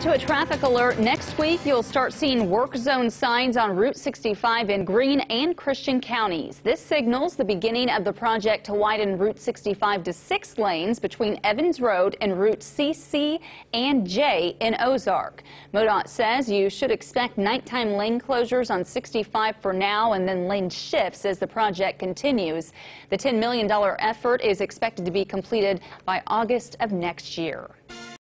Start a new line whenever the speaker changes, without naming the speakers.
to a traffic alert. Next week, you'll start seeing work zone signs on Route 65 in Greene and Christian counties. This signals the beginning of the project to widen Route 65 to six lanes between Evans Road and Route CC and J in Ozark. MoDOT says you should expect nighttime lane closures on 65 for now and then lane shifts as the project continues. The $10 million effort is expected to be completed by August of next year.